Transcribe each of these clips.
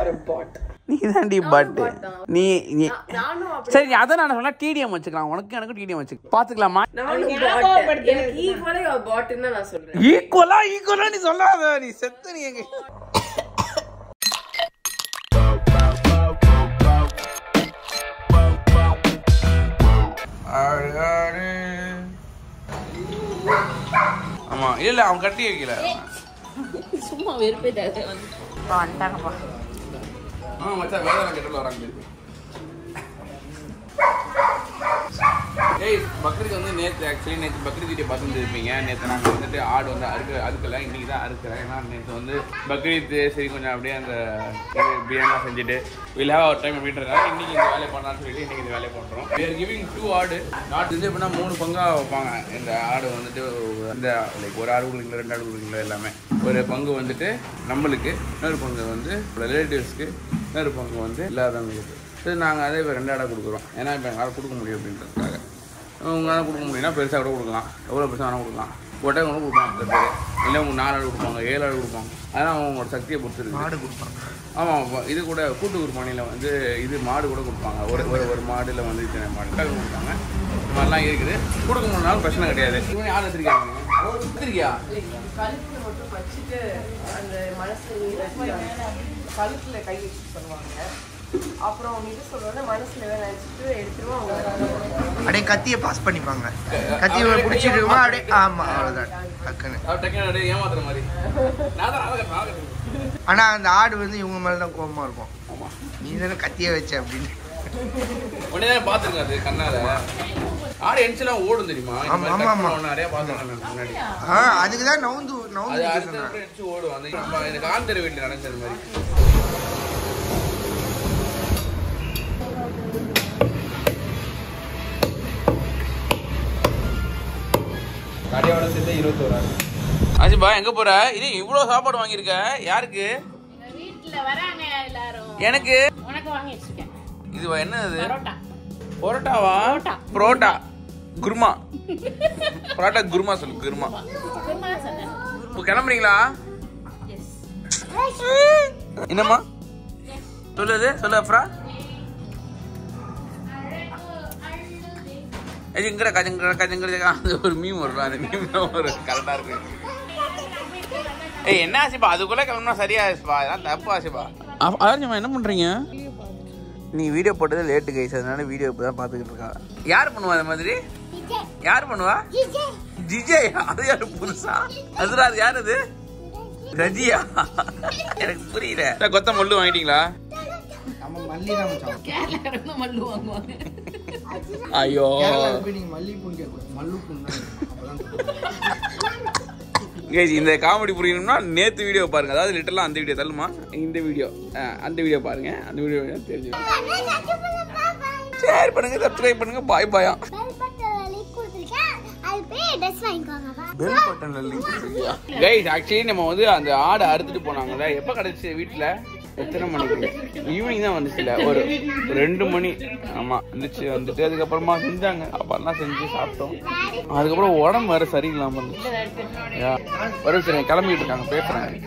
R பாட் நீ தாண்டி பட்டு நீ சரி அதான் நான் சொன்னா டிடிஎம் வச்சுக்கலாம். உனக்கு எனக்கு டிடிஎம் வச்சுக்கலாம். பாத்துக்கலாமா? ஈக்குவலா ஈக்குவலா ஈக்குவலா நீ சொல்லாத. நீ செத்து நீ எங்க ஆமா இல்ல அவன் கட்டி வைக்கல சும்மா வெறுப்பேட்டாது வந்துட்டாங்கப்பா ஆ மச்சான் வேலை கெட்டல வராங்க ஏய் பக்ரீத் வந்து நேற்று ஆக்சுவலி நேற்று பக்ரீத் வீடியோ பசங்க இருப்பீங்க நேற்று நாங்கள் வந்துட்டு ஆடு வந்து அறுக்க அறுக்கல. இன்னைக்கு தான் அறுக்கிறேன். ஏன்னா நேற்று வந்து பக்ரீத் சரி கொஞ்சம் அப்படியே அந்த இது பிரியாணிலாம் செஞ்சுட்டு வில் ஹேவ் அவர் டைம் அப்படின்றதுனால இன்னைக்கு இந்த வேலையை பண்ணலாம்னு சொல்லிட்டு இன்றைக்கி இந்த வேலையை பண்ணுறோம் வி ஆர் கிவிங் டூ ஆடு. நாட் வந்து எப்படின்னா மூணு பங்காக வைப்பாங்க. இந்த ஆடு வந்துட்டு இந்த லைக் ஒரு ஆடு கொடுக்குங்களா ரெண்டு ஆடு கொடுக்குங்களா எல்லாமே. ஒரு பங்கு வந்துட்டு நம்மளுக்கு இன்னொரு பங்கு வந்து ரிலேட்டிவ்ஸ்க்கு இன்னொரு பங்கு வந்து இல்லாதவங்களுக்கு. சரி நாங்கள் அதே இப்போ ரெண்டு ஆடாக கொடுக்குறோம். ஏன்னா இப்போ எங்களால் கொடுக்க முடியும் அப்படின்றதுக்காக. உங்களால் கொடுக்க முடியும்னா பெருசாக கூட கொடுக்கலாம். எவ்வளோ பெருசாக வேணால் கொடுக்கலாம். ஒட்டை கூட கொடுப்பாங்க இல்லை உங்க நாலு ஆடு கொடுப்பாங்க ஏழு ஆடு கொடுப்பாங்க. அதெல்லாம் அவங்களோட சக்தியை பொறுத்து மாடு கொடுப்பாங்க. ஆமாம் இது கூட கூட்டு குருபானியில் வந்து இது மாடு கூட கொடுப்பாங்க. ஒரு ஒரு ஒரு மாடுல வந்து இத்தனை மாடு கொடுப்பாங்க. இந்த மாதிரிலாம் இருக்குது. கொடுக்க முடியாலும் பிரச்சனை கிடையாது. இவன் யார் எடுத்திருக்காங்க எடுத்திருக்கியா கழுத்துல மட்டும் வச்சுட்டு அந்த மனசு கழுத்துல கை வச்சு பண்ணுவாங்க. அப்புறம் அவங்க இது சொல்லுவாங்க மனசுல நினைச்சிட்டு எடுத்துருவாங்க அப்படியே கத்தியை பாஸ் பண்ணிப்பாங்க. கத்தியை பிடிச்சிட்டு இருக்குமா அப்படியே ஆமா அவ்வளவுதான். டக்குன்னு. ஏமாத்துற மாதிரி. ஆனா அந்த ஆடு வந்து இவங்க மேல தான் கோபமா இருக்கும். நீ தானே கத்தியை வச்ச அப்படின்னு. உடனே தான் பார்த்துருங்க அது கண்ணால. ஆடு எண்ணிச்செல்லாம் ஓடும் தெரியுமா? ஆமா, ஆமா, நிறைய முன்னாடி. அதுக்கு தான் நவுந்து நவுந்து ஓடும் அந்த எனக்கு ஆந்தர வீட்டில் நடந்தது மாதிரி. கடையோட சேர்த்து இருபத்தோராயிரம் ஆசிபா எங்க போற? இது இவ்வளவு சாப்பாடு வாங்கியிருக்க? யாருக்கு? வீட்டுல வராங்க எல்லாரும். எனக்கு. உனக்கு வாங்கி வச்சிருக்கேன். இது என்னது பரோட்டா. பரோட்டாவா? புரோட்டா. குருமா. பரோட்டா குருமா சொல்லு குருமா. இப்போ கிளம்புறீங்களா? என்னம்மா? சொல்லுது சொல்லு அப்ரா எங்கட கஜங்கட கஜங்கட அது ஒரு மீம் வரும் அந்த மீம் ஒரு கரெக்டா இருக்கு. ஏய் என்ன ஆசிபா? அதுக்குள்ள கிளம்புனா சரியா ஆசிபா? அதெல்லாம் தப்பு ஆசிபா. அதாச்சும் என்ன பண்றீங்க? நீ வீடியோ போட்டது லேட்டு கைஸ் அதனால வீடியோ இப்போ தான் பார்த்துக்கிட்டு இருக்கா. யார் பண்ணுவா அந்த மாதிரி? யார் பண்ணுவா? ஜிஜய் அது யாரு புதுசா? அதுரா அது யார் அது? ரஜியா. எனக்கு புரியல. கொத்த மல்லு வாங்கிட்டீங்களா? நம்ம மல்லி தான் மல்லு வாங்குவாங்க. ஐயோ. கேஜி இந்த காமெடி புரியணும்னா நேத்து வீடியோ பாருங்க. அதாவது லிட்டரலா அந்த வீடியோ தள்ளுமா? இந்த வீடியோ அந்த வீடியோ பாருங்க. அந்த வீடியோ தெரிஞ்சு ஷேர் பண்ணுங்க சப்ஸ்கிரைப் பண்ணுங்க. பாய் பாயா கைஸ் ஆக்சுவலி நம்ம வந்து அந்த ஆடை அறுத்துட்டு போனாங்கல்ல. எப்ப கிடைச்சு வீட்ல எத்தனை மணிக்கு ஈவினிங் தான் வந்துச்சுல. ஒரு ரெண்டு மணி. ஆமா வந்துச்சு வந்துட்டு. அதுக்கப்புறமா செஞ்சாங்க. அப்பெல்லாம் செஞ்சு சாப்பிட்டோம். அதுக்கப்புறம் உடம்பு வேற சரியில்லாம இருந்துச்சு. யா. வரும் சரி கிளம்பிட்டு இருக்காங்க. பேசுறாங்க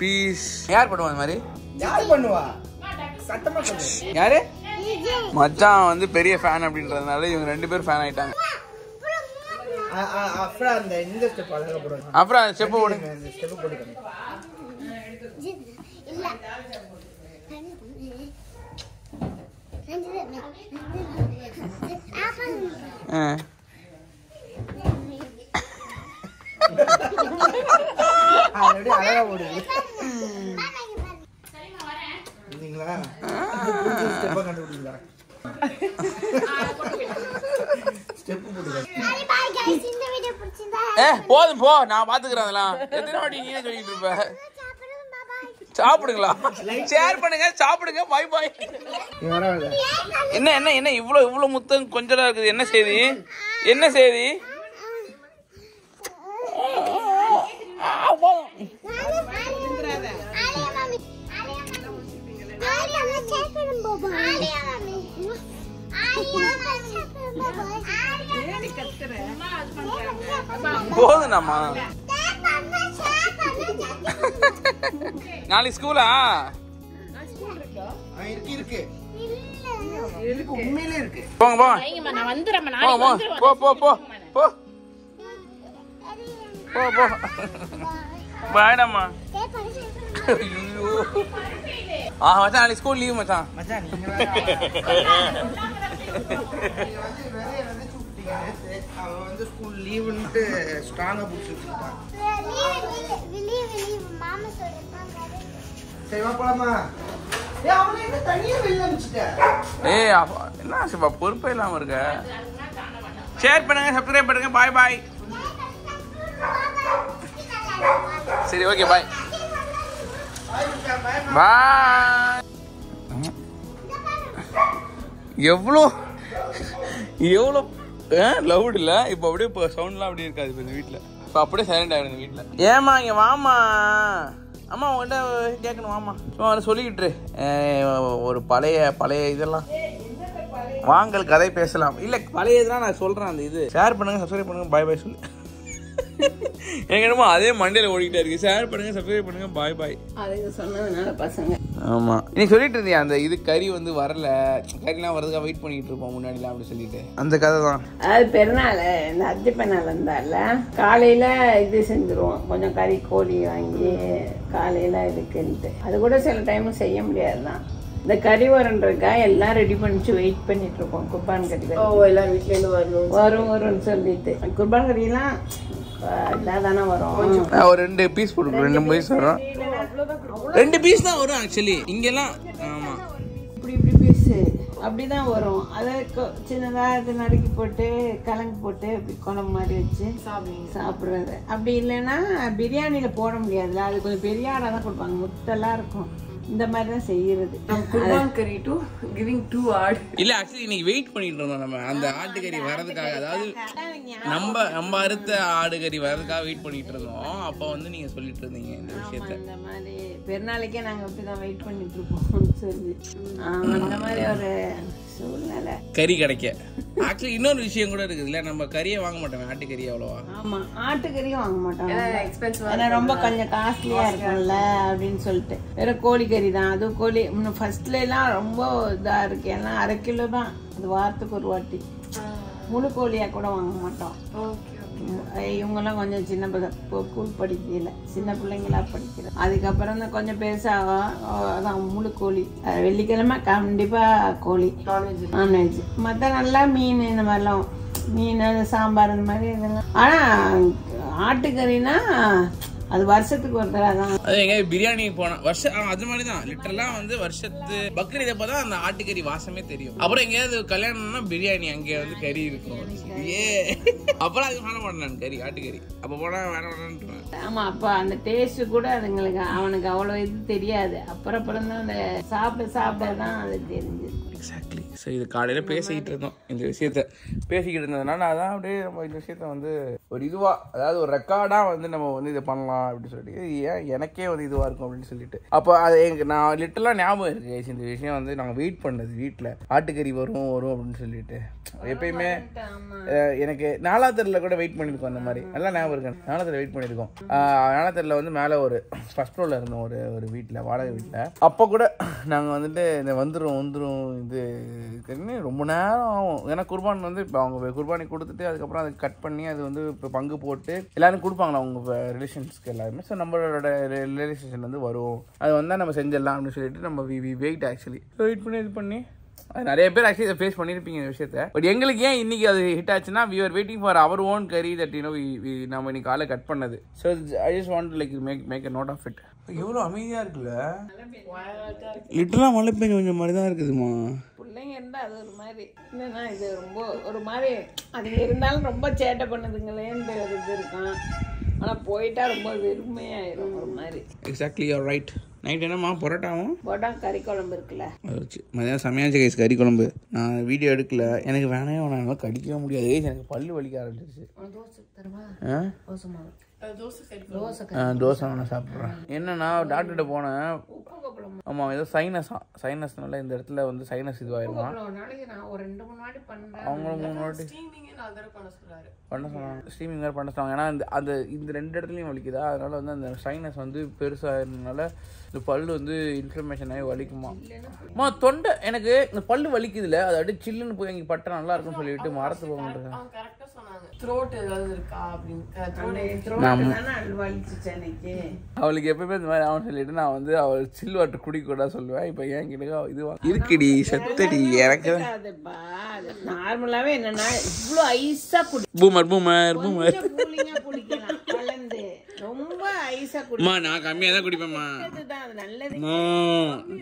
பீஸ் யார் பண்ணுவா இந்த மாதிரி? யார் பண்ணுவா? சத்தமா சொல்லு. யாரு? மச்சான் வந்து பெரிய ஃபேன் அப்படின்றதுனால இவங்க ரெண்டு பேரும் ஃபேன் ஆயிட்டாங்க. அப்புறம் அந்த இந்த ஸ்டெப் அழகா போடுவாங்க அப்புறம் அந்த ஸ்டெப் போடு அந்த ஸ்டெப் போட்டுக்கணும் ஆ. அது அப்படியே அழகா போடுது இல்லைங்களா ஸ்டெப்பா கண்டுபிடிங்களா ஸ்டெப் ஏ போதும் போ. நான் பாத்துக்கிறேன் அதெல்லாம். எத்தனை வாட்டி நீயே சொல்லிட்டு இருப்ப? சாப்பிடுங்களா? ஷேர் பண்ணுங்க சாப்பிடுங்க பாய் பாய் என்ன என்ன என்ன இவ்வளவு இவ்வளவு முத்தம் கொஞ்சம் இருக்குது. என்ன செய்தி? என்ன செய்தி. போதும்டாம்மா நாளைக்கு ஸ்கூலா இருக்கு இருக்கு. உண்மையிலே இருக்கு. போங்க போங்க. வைங்கம்மா நான் வந்துடுறேம்மா போ நாளைக்கு போ போ போ போ. போ போ போ. பாய்டாம்மா ஐயோ. ஆ மச்சான் நாளைக்கு ஸ்கூல் லீவ் மச்சான். மச்சான் நீங்க வேற. நீங்க வந்து அவன் வந்து ஸ்கூல் லீவுன்ட்டு ஸ்ட்ராங்கா பிடிச்சிட்டு இருக்கான் சரி வா போலாமா? ஏய் அவனை எங்க தனியா வெளில அனுப்பிச்சிட்ட? ஏய் அப்பா, என்ன சிவா பொறுப்பே இல்லாம இருக்க? ஷேர் பண்ணுங்க சப்ஸ்கிரைப் பண்ணுங்க பாய் பாய் சரி ஓகே பாய் பாய் எவ்வளோ எவ்வளோ லவுட் இல்லை. இப்போ அப்படியே இப்போ சவுண்ட்லாம் அப்படியே இருக்காது இப்போ இந்த வீட்டில் இப்போ அப்படியே சைலண்ட் ஆகிடும் இந்த வீட்டில் ஏமா இங்கே வாமா அம்மா உங்கள்கிட்ட கேட்கணும் வாமா சும்மா வந்து சொல்லிக்கிட்டு ஒரு பழைய பழைய இதெல்லாம். வாங்கல் கதை பேசலாம். இல்லை பழைய இதெல்லாம் நான் சொல்கிறேன் அந்த இது. ஷேர் பண்ணுங்கள் சப்ஸ்கிரைப் பண்ணுங்கள் பாய் பாய் சொல்லு. எனக்கு என்னமோ அதே மண்டையில் ஓடிக்கிட்டே இருக்கு. ஷேர் பண்ணுங்க சப்ஸ்கிரைப் பண்ணுங்க. பாய் பாய் அதை சொன்னதுனால பசங்க. ஆமா. நீ சொல்லிட்டு இருந்தியா அந்த இது கறி வந்து வரல கறிலாம் வரதுக்காக வெயிட் பண்ணிட்டு இருப்போம் முன்னாடிலாம் அப்படி சொல்லிட்டு? அந்த கதை தான். அது பெருநாள் இந்த அத்தி பெருநாள் இருந்தால காலையில இது செஞ்சுருவோம். கொஞ்சம் கறி கோழி வாங்கி காலையில இதுக்குன்ட்டு. அது கூட சில டைம் செய்ய முடியாதுதான். இந்த கறி வரன்றதுக்காக எல்லாம் ரெடி பண்ணிச்சு வெயிட் பண்ணிட்டு இருக்கோம். குர்பான் கறி வரைக்கும். எல்லா வீட்ல இருந்து வரணும் வரும் வரும்னு சொல்லிட்டு. குர்பான் கறியெல்லாம் ஒரு ரெண்டு பீஸ் போட்டு ரெண்டு பீஸ் வரும். ரெண்டு பீஸ் தான் வரும் ஆக்சுவலி இங்கெல்லாம் ஆமா. இப்படி இப்படி பீஸு அப்படிதான் வரும். அதை கொ- சின்னதா இது நறுக்கி போட்டு கலங்கு போட்டு இப்படி குழம்பு மாதிரி வச்சு சாப்பிடுறது. அப்படி இல்லைன்னா பிரியாணியில போட முடியாதுல்ல. அது கொஞ்சம் பெரிய ஆடா தான் கொடுப்பாங்க. முத்தெல்லாம் இருக்கும். இந்த மாதிரி தான் செய்யறது குர்பான் கறி டு கிவிங் டூ ஆட் இல்ல ஆக்சுவலி இன்னைக்கு வெயிட் பண்ணிட்டு இருந்தோம் நம்ம. அந்த ஆட்டுக்கறி வரதுக்காக அதாவது நம்ம நம்ம அறுத்த ஆடுகறி வரதுக்காக வெயிட் பண்ணிட்டு இருந்தோம். அப்போ வந்து நீங்க சொல்லிட்டு இருந்தீங்க இந்த விஷயத்த. இந்த மாதிரி பெருநாளைக்கே நாங்க அப்படிதான் வெயிட் பண்ணிட்டு இருப்போம்னு சொல்லி. அந்த மாதிரி ஒரு சூழ்நிலை. கறி கிடைக்க. ஆக்சுவலி இன்னொரு விஷயம் கூட இருக்குது. இல்ல நம்ம கறியை வாங்க மாட்டோம். ஆட்டுக்கறி அவ்வளவா? ஆமா ஆட்டுக்கறியும் வாங்க மாட்டோம். எக்ஸ்பென்சிவ் ஏன்னா ரொம்ப கொஞ்சம் காஸ்ட்லியா இருக்கும்ல அப்படின்னு சொல்லிட்டு. வெறும் கோழிக்கறி தான். அதுவும் கோழி இன்னும் ஃபர்ஸ்ட்ல எல்லாம் ரொம்ப இதா இருக்கு. எல்லாம் அரை கிலோ தான். அது வாரத்துக்கு ஒரு வாட்டி. முழு கோழியா கூட வாங்க மாட்டோம். இவங்கெல்லாம் கொஞ்சம் சின்ன பசங்க ஸ்கூல் படிக்கல. சின்ன பிள்ளைங்களா படிக்கிற. அதுக்கப்புறம் தான் கொஞ்சம் பெருசாக அதான் முழு கோழி. வெள்ளிக்கிழமை கண்டிப்பா கோழி. நான்வெஜ் நான்வெஜ் மற்ற நல்லா மீன் இந்த மாதிரிலாம். மீன் சாம்பார் இந்த மாதிரி இதெல்லாம். ஆனால் ஆட்டுக்கறினா அது வருஷத்துக்கு ஒரு தடவை தான் அது எங்க பிரியாணி போனா வருஷம் அது மாதிரி தான் லிட்டரலா வந்து வருஷத்து பக்ரீத் அப்போ தான் அந்த ஆட்டுக்கறி வாசமே தெரியும். அப்புறம் எங்கேயாவது கல்யாணம்னா பிரியாணி அங்கே வந்து கறி இருக்கும். ஏ. அப்புறம் அது வேண மாட்டேன் நான் கறி ஆட்டுக்கறி. அப்போ போனா வேண வேணான்றேன் ஆமா அப்போ அந்த டேஸ்ட் கூட அதுங்களுக்கு அவனுக்கு அவ்வளோ இது தெரியாது. அப்புறம் அப்புறம் தான் அந்த சாப்பிட சாப்பிட தான் அது தெரிஞ்சது எக்ஸாக்ட்லி ஸோ இது காலையில் பேசிக்கிட்டு இருந்தோம். இந்த விஷயத்த பேசிக்கிட்டு இருந்ததுனால அதான் அப்படியே நம்ம இந்த விஷயத்த வந்து ஒரு இதுவாக அதாவது ஒரு ரெக்கார்டாக வந்து நம்ம வந்து இதை பண்ணலாம் அப்படின்னு சொல்லிட்டு ஏன் எனக்கே வந்து இதுவாக இருக்கும் அப்படின்னு சொல்லிட்டு. அப்போ அது எனக்கு நான் லிட்டலாக ஞாபகம் இருக்கு guys. இந்த விஷயம் வந்து நாங்கள் வெயிட் பண்ணது வீட்டில் ஆட்டுக்கறி வரும் வரும் அப்படின்னு சொல்லிட்டு. எப்பயுமே எனக்கு நாலாத்தரில் கூட வெயிட் பண்ணியிருக்கோம் அந்த மாதிரி. நல்லா ஞாபகம் இருக்கு நாலாத்தரில் வெயிட் பண்ணியிருக்கோம் நாலாத்தரில் வந்து மேலே ஒரு ஃபர்ஸ்ட் ஃப்ளோரில் இருந்தோம் ஒரு ஒரு வீட்டில் வாடகை வீட்டில் அப்போ கூட நாங்கள் வந்துட்டு இந்த வந்துடும் வந்துடும் இது இதுக்குன்னு ரொம்ப நேரம் ஆகும். ஏன்னா குர்பான் வந்து இப்போ அவங்க குர்பானி கொடுத்துட்டு அதுக்கப்புறம் அதை கட் பண்ணி அது வந்து இப்போ பங்கு போட்டு எல்லாரும் கொடுப்பாங்களா அவங்க ரிலேஷன்ஸ்க்கு எல்லாருமே? ஸோ நம்மளோட ரிலேஷன் வந்து வரும். அது வந்தால் நம்ம செஞ்சிடலாம் அப்படின்னு சொல்லிட்டு நம்ம we we wait actually wait பண்ணி இது பண்ணி. அது நிறைய பேர் ஆக்சுவலி இதை ஃபேஸ் பண்ணியிருப்பீங்க இந்த விஷயத்த. பட் எங்களுக்கு ஏன் இன்னைக்கு அது ஹிட் ஆச்சுன்னா we are waiting for our own curry that you know நம்ம இன்னைக்கு காலை கட் பண்ணது. So I just want like make make a note of it எவ்வளோ அமைதியாக இருக்குல்ல? லிட்டலாக மழை பெஞ்ச கொஞ்சம் மாதிரி தான் இருக்குதுமா பிள்ளைங்க இருந்தா அது ஒரு மாதிரி. இல்லைன்னா இது ரொம்ப ஒரு மாதிரி அது இருந்தாலும் ரொம்ப சேட்டை பண்ணுதுங்களேன்னு ஒரு இது இருக்கும். ஆனா போயிட்டா ரொம்ப வெறுமையாயிரும் ஒரு மாதிரி. எக்ஸாக்ட்லி யூர் ரைட் நைட் என்னம்மா பரோட்டாவும்? போட்டா கறி குழம்பு இருக்குல்ல. வச்சு மதியானம் சமையாச்சு கைஸ் கறி குழம்பு. நான் வீடியோ எடுக்கல. எனக்கு வேணவே வேணாம் கடிக்கவே முடியாது. ஏய், எனக்கு பல்லு வலிக்க ஆரம்பிச்சிருச்சு. ஆ தோசை நான் சாப்பிட்றேன். என்னன்னா டாக்டர்கிட்ட போனேன். ஆமாம் ஏதோ சைனஸா சைனஸ்னால இந்த இடத்துல வந்து சைனஸ் இதுவாயிருமா? ஒரு நாளைக்கு நான் ஒரு ரெண்டு மூணு வாட்டி பண்ண சொல்றாரு பண்ண சொன்னாங்க. ஸ்ட்ரீமிங் வேறு பண்ண சொன்னாங்க. ஏன்னா அந்த இந்த ரெண்டு இடத்துலையும் வலிக்குதா? அதனால வந்து அந்த சைனஸ் வந்து பெருசாகிறதுனால இந்த பல்லு வந்து இன்ஃப்ளமேஷன் ஆகி வலிக்குமா? அம்மா தொண்டை எனக்கு இந்த பல்லு வலிக்குதுல அது அப்படியே சில்லுன்னு போய் இங்கே பட்டா நல்லா இருக்கும்னு சொல்லிட்டு மரத்து போக மாட்டேங்க அவளுக்கு எப்பயுமே இந்த மாதிரி ஆகும் சொல்லிட்டு நான் வந்து அவள் சில் வாட்டர் குடிக்க கூட சொல்லுவேன். இப்போ ஏன் கிட்ட இது இருக்குடி செத்தடி எனக்கு நார்மலாவே என்னன்னா இவ்ளோ ஐஸா குடி பூமர் பூமர் பூமர். ரொம்ப ஐஸா குடி அம்மா நான் கம்மியாக தான் குடிப்பேம்மா. அதுதான் அது நல்லது.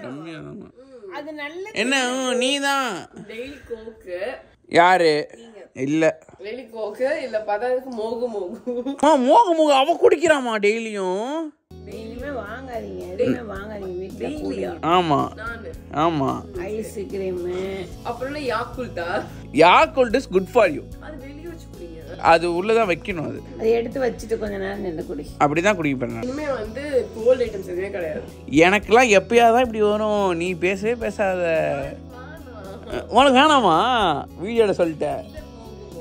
தான் அது நல்லது. என்ன நீ தான் டெய்லி கோக்கு. யாரு? இல்ல. டெய்லி கோக்கு இல்ல பதாதுக்கு மோகு மோகு. அம்மா மோக மோக அவ குடிக்கிறாமா டெய்லியும். டெய்லியுமே வாங்காதீங்க எதுவுமே வாங்காதீங்க கூலிங் ஆமா ஆமா. Ice cream. அப்புறம் யாக்குல்டா? Yakult is good for you. அது வெளியே வச்சு குடிங்க. அது உள்ளதான் வைக்கணும் அது. அதை எடுத்து வச்சுட்டு கொஞ்ச நேரம் நின்று குடி. அப்படிதான் குடிப்பேன் நான். இனிமே வந்து கோல்ட் ஐட்டம்ஸ் எதுவுமே கிடையாது. எனக்கெல்லாம் எப்பயாதான் இப்படி வரும். நீ பேசவே பேசாத. உனக்கு வேணாமா? வீடியோட சொல்லிட்டேன்.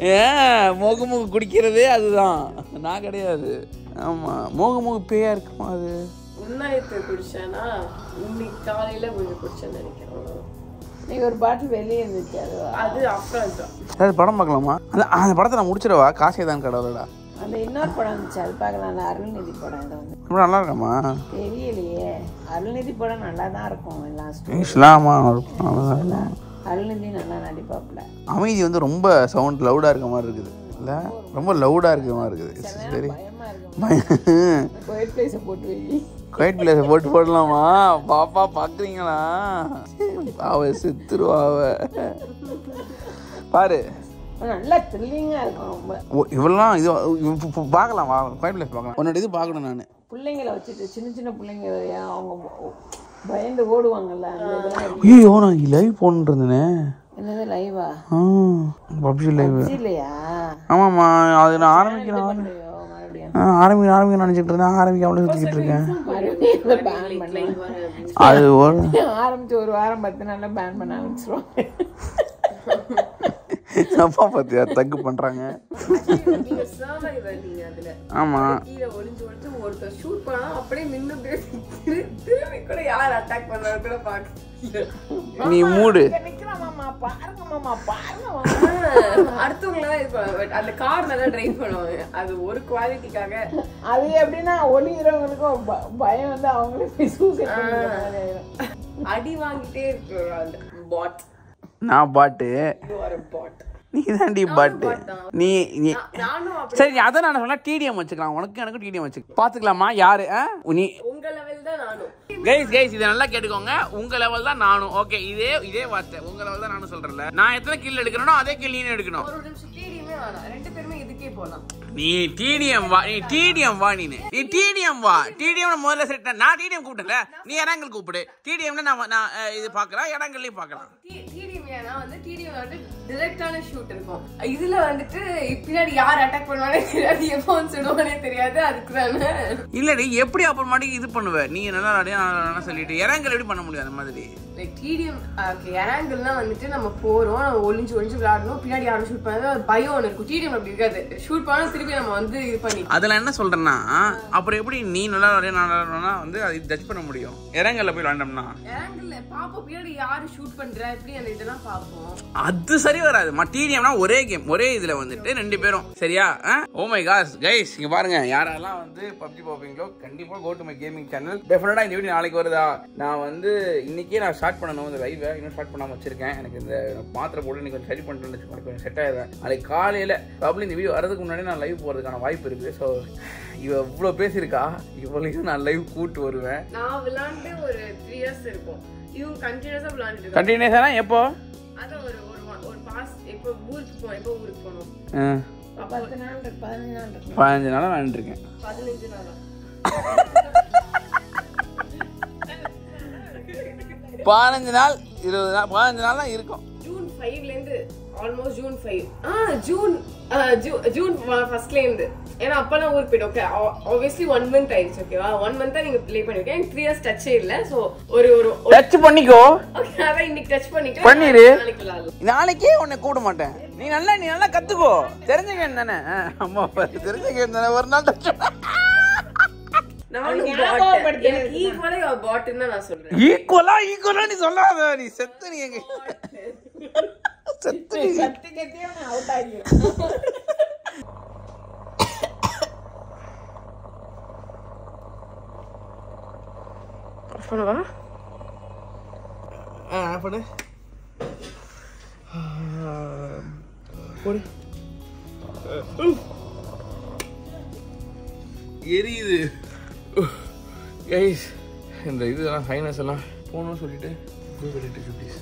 ஏன்? மோக மூக்கு குடிக்கிறதே அதுதான். நான் கிடையாது. ஆமா. மோக மூக்கு பேயா இருக்குமா அது? உண்ணாயத்தை குடிச்சேன்னா இன்னைக்கு காலையில கொஞ்சம் குடிச்சேன்னு நினைக்கிறேன். அவ்வளவுதான். நீங்க ஒரு பாட்டில் வெளியே இருந்துச்சு அது அப்புறம் அது படம் பார்க்கலாமா? அந்த அந்த படத்தை நான் முடிச்சிடவா? காசே தான் கடவுளடா அந்த இன்னொரு படம் இருந்துச்சு அது பார்க்கலாம். அருள்நிதி படம் இது வந்து ரொம்ப நல்லா இருக்காமா? தெரியலையே. அருள்நிதி படம் நல்லா தான் இருக்கும் எல்லாம். இஸ்லாமா இருக்கும். அவ்வளவுதான். அருள்நிதி நல்லா நடிப்பாப்புல. அமைதி வந்து ரொம்ப சவுண்ட் லவுடாக இருக்க மாதிரி இருக்குது. இல்லை? ரொம்ப லவுடாக இருக்க மாதிரி இருக்குது. சரி கோயில் பிளேஸை போட்டு வை. குவைட் பிளேஸை போட்டு போடலாமா? பாப்பா பார்க்குறீங்களா அவ செத்துருவா அவ. பாரு. நல்லா த்ரில்லிங்காக இருக்கும் ரொம்ப. இவெல்லாம் இது பார்க்கலாம் வா குவைட் பிளேஸ் பார்க்கலாம் உன்னோட இது பார்க்கணும் நான். பிள்ளைங்களை வச்சுட்டு சின்ன சின்ன பிள்ளைங்க அவங்க பயந்து ஓடுவாங்கல்ல. ஐயோ நான் லைவ் போட்டு இருந்தேனே என்னது லைவா பப்ஜி லைவ் இல்லையா? ஆமாம்மா அது நான் ஆரம்பிக்கிறேன் ஐயோ, மறுபடியும்? ஆ, ஆரம்பிக்கிறேன் ஆரம்பிக்கிறேன் நினச்சிட்டு இருந்தேன். ஆரம்பிக்காமலே சுற்றிக்கிட்டு இருக்கேன். அது ஒரு ஆரம்பிச்சு ஒரு வாரம் பத்து நாள்ல பேன் பண்ண ஆரம்பிச்சிருவாங்க. அப்பா பார்த்தியா தக்கு பண்ணுறாங்க நீங்க survivor நீங்க அதுல. ஆமாம் கீழே ஒளிஞ்சு ஒளிஞ்சு ஒருத்தர் ஷூட் பண்ணா அப்படியே நின்னு அப்படியே திரு- திரும்பி கூட யார் அட்டாக் பண்றாரு கூட பாக்க நீ மூடு. அந்த கார் நல்லா டிரைவ் பண்ணுவாங்க. அது ஒரு குவாலிட்டிக்காக அது எப்படின்னா ஒளிகிறவங்களுக்கும் பயம் வந்து அவங்களே. அடி வாங்கிட்டே இருக்கு அந்த பாட் நான் பாட்டு நீ தாண்டி பாட்டு நீ நீ சரி நீ அதை நான் சொன்னா டிடிஎம் வச்சுக்கலாம் உனக்கு எனக்கு டிடிஎம் வச்சு பாத்துக்கலாமா யாரு? நீ கைஸ் கைஸ் இதை நல்லா கேட்டுக்கோங்க உங்க லெவல் தான் நானும் ஓகே இதே இதே வார்த்தை உங்க லெவல் தான் நானும் சொல்றேன்ல நான் எத்தனை கில் எடுக்கிறேனோ அதே கில் நீ எடுக்கணும் நீ டிடிஎம் வா நீ டிடிஎம் வா நீ நீ டிடிஎம் வா டிடிஎம் முதல்ல செட் நான் டிடிஎம் கூப்பிட்டல நீ இடங்கள் கூப்பிடு டிடிஎம்ல நான் நான் இது பார்க்கலாம் இடங்கள்லயும் பார்க்கலாம் ஏன்னா வந்து டிடிஎம் வந்து டிரெக்டான ஷூட் இருக்கும். இதுல வந்துட்டு பின்னாடி யார் அட்டாக் பண்ணுவானே தெரியாது எப்போ வந்து சுடுவானே தெரியாது அதுக்கு தானே இல்லடி எப்படி அப்புறமாட்டி இது பண்ணுவ? நீ நல்லா நல்லா சொல்லிட்டு இறங்கல் எப்படி பண்ண முடியும் அந்த மாதிரி? லைக் டிடிஎம் ஆங்கிள்னா வந்துட்டு நம்ம போறோம் நம்ம ஒளிஞ்சு ஒளிஞ்சு விளையாடணும் பின்னாடி யாரும் ஷூட் பண்ணாது பயம் ஒன்று இருக்கும். டிடிஎம் அப்படி இருக்காது. ஷூட் பண்ணா திருப்பி நம்ம வந்து இது பண்ணி அதுல என்ன சொல்றேன்னா அப்புறம் எப்படி நீ நல்லா நடியா நல்லா வந்து அது ஜட்ஜ் பண்ண முடியும். இறங்கல்ல போய் விளாண்டோம்னா ஆங்கிள் பாப்போம் பின்னாடி யாரு ஷூட் பண்றா எப்படி அந்த இதெல்லாம் அது சரி வராது. டிடிஎம்னா ஒரே கேம் ஒரே இதுல வந்துட்டு ரெண்டு பேரும். சரியா? ஓ மை காஸ் கைஸ் இங்க பாருங்க. யாரெல்லாம் வந்து பப்ஜி பாப்பீங்களோ கண்டிப்பா go to my gaming channel டெஃபினட்டா இந்த வீடியோ நாளைக்கு வருதா? நான் வந்து இன்னைக்கே நான் ஸ்டார்ட் பண்ணணும். இந்த லைவை இன்னும் ஸ்டார்ட் பண்ணாம வச்சிருக்கேன். எனக்கு இந்த மாத்திரை போட்டு இன்னைக்கு கொஞ்சம் சரி பண்ணிட்டு கொஞ்சம் செட் ஆயிடுவேன். நாளைக்கு காலையில ப்ராப்ளம் இந்த வீடியோ வரதுக்கு முன்னாடி நான் லைவ் போறதுக்கான வாய்ப்பு இருக்கு. ஸோ இவ இவ்வளோ பேசியிருக்கா. இவளையும் நான் லைவ் கூட்டு வருவேன். நான் விளையாண்டு ஒரு த்ரீ இயர்ஸ் இருக்கும். இவங்க கண்டினியூஸா விளையாண்டுட்டு கண்டினியூஸானா எப்போ அதான் ஒரு ஒரு வா- ஒரு பாஸ் எப்போ ஊருக்கு போனோம் எப்போ ஊருக்கு போனோம். ஆ, பத்து நாள் இருக்கு பதினஞ்சு நாள் இருக்கு. பதினஞ்சு நாளாக விளாண்டுருக்கேன் பதினஞ்சு நாளா? பதினஞ்சு நாள் இருபது நாள் பதினஞ்சு நாள் தான் இருக்கும் ஜூன் ஃபைவ்ல இருந்து ஆல்மோஸ்ட் ஜூன் ஃபைவ் ஆ ஜூன் ஜூ- ஜூன் ஃபர்ஸ்ட்ல இருந்து. ஏன்னா அப்பெல்லாம் ஊருக்கு போயிட்டு ஓகே ஆப்வியஸ்லி ஒன் மந்த் ஆயிடுச்சு ஓகேவா ஒன் மந்த் நீங்க ப்ளே பண்ணிருக்கேன் எனக்கு த்ரீ இயர்ஸ் டச்சே இல்ல சோ ஒரு ஒரு டச் பண்ணிக்கோ. ஓகே அதான் இன்னைக்கு டச் பண்ணிக்கலாம் பண்ணிரு. நாளைக்கு உன்னை கூட மாட்டேன். நீ நல்லா நீ நல்லா கத்துக்கோ. தெரிஞ்சுக்க தானே. அம்மா தெரிஞ்சுக்க தானே. ஒரு நாள் டச் ஈக்குவலா ஈக்குவலா நீ சொல்லாத நீ செத்து நீ எங்க செத்து நீ கத்தி கத்தியா அவுட் ஆகிடும் பண்ணவா ஆ பண்ணு போடு எரியுது கைஸ் இந்த இதெல்லாம் ஹைனஸ் எல்லாம். போகணும்னு சொல்லிட்டு கூகுள் ப்ளீஸ்